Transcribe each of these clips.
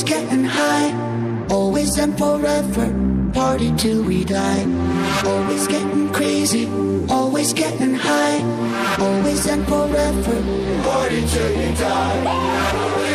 Getting high, always and forever. Party till we die. Always getting crazy, always getting high, always and forever. Party till you die.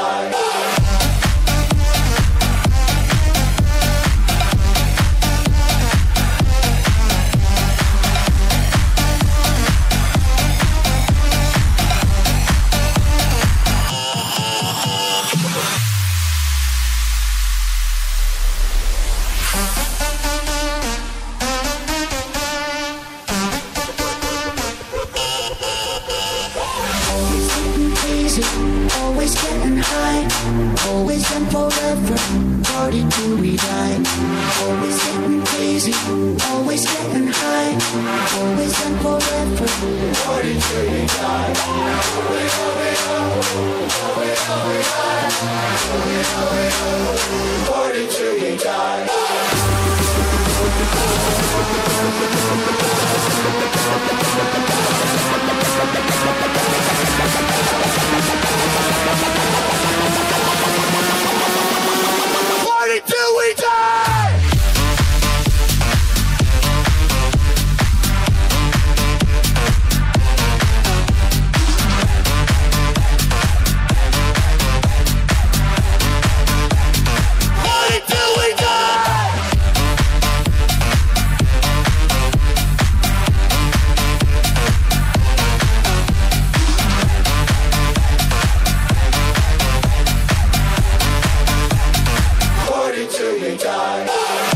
Till always and forever. Party till we die. Always getting crazy, always getting high, always and forever. Party till we die. Party till you die. life.